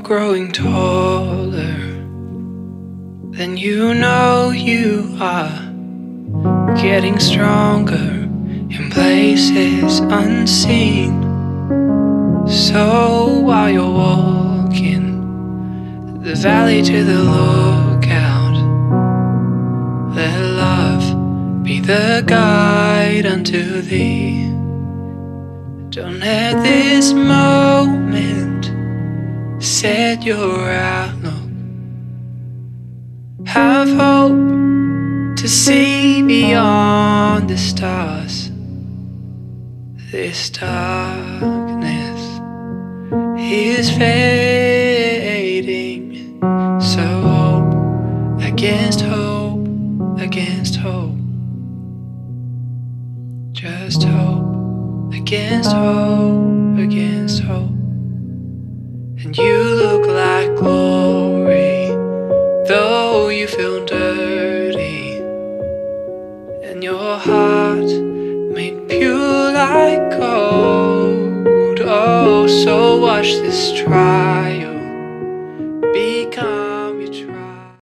growing taller, than you know you are getting stronger in places unseen. So while you're walking the valley to the lookout, let love be the guide unto thee. Don't let this moment set your outlook. Have hope to see beyond the stars. This darkness is fading. So hope against hope, against hope. Just hope against hope, against feel dirty. And your heart made pure like gold. Oh, so watch this try